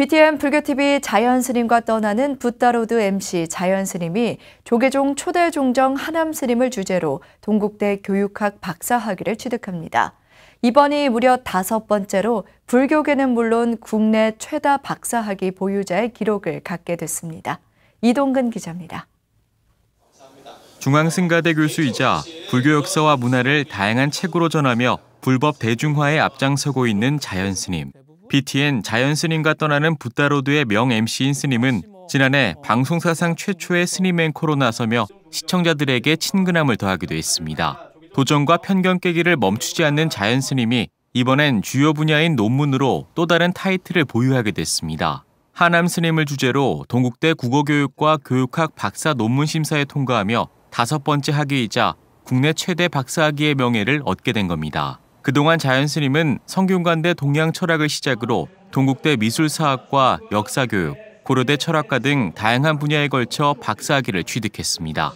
BTN 불교TV 자연스님과 떠나는 붓다로드 MC 자연스님이 조계종 초대 종정 하남 스님을 주제로 동국대 교육학 박사학위를 취득합니다. 이번이 무려 다섯 번째로 불교계는 물론 국내 최다 박사학위 보유자의 기록을 갖게 됐습니다. 이동근 기자입니다. 중앙승가대 교수이자 불교 역사와 문화를 다양한 책으로 전하며 불법 대중화에 앞장서고 있는 자연스님. BTN 자연 스님과 떠나는 붓다로드의 명 MC인 스님은 지난해 방송사상 최초의 스님 앵커로 나서며 시청자들에게 친근함을 더하기도 했습니다. 도전과 편견 깨기를 멈추지 않는 자연 스님이 이번엔 주요 분야인 논문으로 또 다른 타이틀을 보유하게 됐습니다. 하남 스님을 주제로 동국대 국어교육과 교육학 박사 논문 심사에 통과하며 다섯 번째 학위이자 국내 최대 박사학위의 명예를 얻게 된 겁니다. 그동안 자연스님은 성균관대 동양철학을 시작으로 동국대 미술사학과 역사교육, 고려대 철학과 등 다양한 분야에 걸쳐 박사학위를 취득했습니다.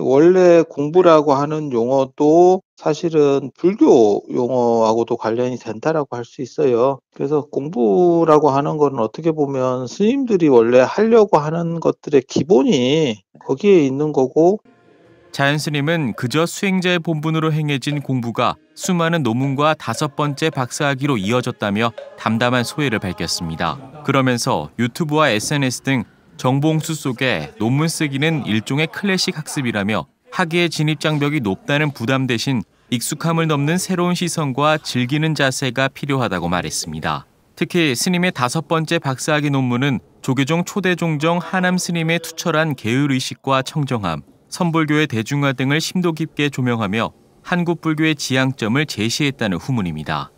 원래 공부라고 하는 용어도 사실은 불교 용어하고도 관련이 된다라고 할 수 있어요. 그래서 공부라고 하는 거는 어떻게 보면 스님들이 원래 하려고 하는 것들의 기본이 거기에 있는 거고 자연스님은 그저 수행자의 본분으로 행해진 공부가 수많은 논문과 다섯 번째 박사학위로 이어졌다며 담담한 소회를 밝혔습니다. 그러면서 유튜브와 SNS 등 정보홍수 속에 논문 쓰기는 일종의 클래식 학습이라며 학위의 진입 장벽이 높다는 부담 대신 익숙함을 넘는 새로운 시선과 즐기는 자세가 필요하다고 말했습니다. 특히 스님의 다섯 번째 박사학위 논문은 조계종 초대종정 하남 스님의 투철한 계율의식과 청정함, 선불교의 대중화 등을 심도 깊게 조명하며 한국 불교의 지향점을 제시했다는 후문입니다.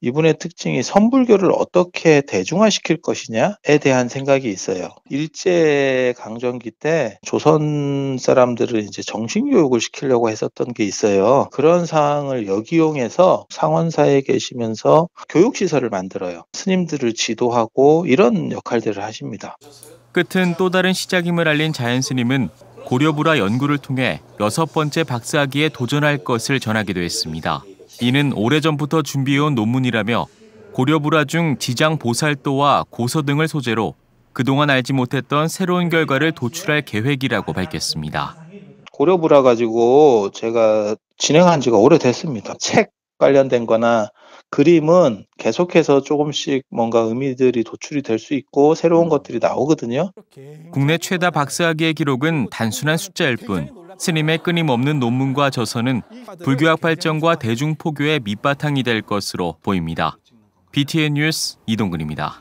이분의 특징이 선불교를 어떻게 대중화시킬 것이냐에 대한 생각이 있어요. 일제 강점기 때 조선 사람들을 이제 정신교육을 시키려고 했었던 게 있어요. 그런 상황을 역이용해서 상원사에 계시면서 교육시설을 만들어요. 스님들을 지도하고 이런 역할들을 하십니다. 끝은 또 다른 시작임을 알린 자연스님은 고려불화 연구를 통해 여섯 번째 박사학위에 도전할 것을 전하기도 했습니다. 이는 오래전부터 준비해온 논문이라며 고려불화 중 지장 보살도와 고서 등을 소재로 그동안 알지 못했던 새로운 결과를 도출할 계획이라고 밝혔습니다. 고려불화 가지고 제가 진행한 지가 오래됐습니다. 책 관련된 거나 그림은 계속해서 조금씩 뭔가 의미들이 도출이 될 수 있고 새로운 것들이 나오거든요. 국내 최다 박사학위의 기록은 단순한 숫자일 뿐 스님의 끊임없는 논문과 저서는 불교학 발전과 대중포교의 밑바탕이 될 것으로 보입니다. BTN 뉴스 이동근입니다.